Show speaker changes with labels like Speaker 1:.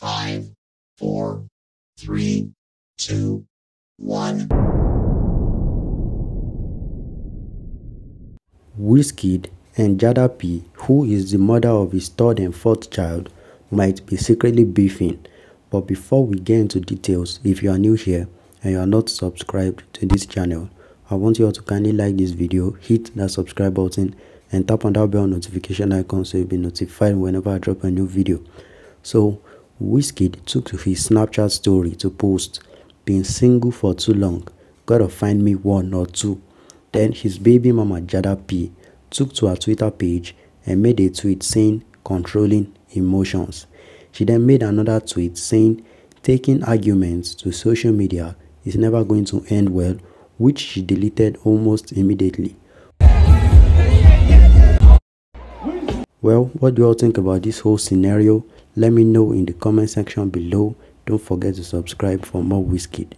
Speaker 1: Five, four, three, two, one.
Speaker 2: Wizkid and Jada P, who is the mother of his third and fourth child, might be secretly beefing. But before we get into details, if you are new here and you are not subscribed to this channel, I want you all to kindly like this video, hit that subscribe button and tap on that bell notification icon so you'll be notified whenever I drop a new video. So, Wizkid took to his Snapchat story to post, being single for too long, gotta find me one or two. Then his baby mama Jada P took to her Twitter page and made a tweet saying controlling emotions. She then made another tweet saying taking arguments to social media is never going to end well, which she deleted almost immediately. Well, what do you all think about this whole scenario? Let me know in the comment section below. Don't forget to subscribe for more Wizkid.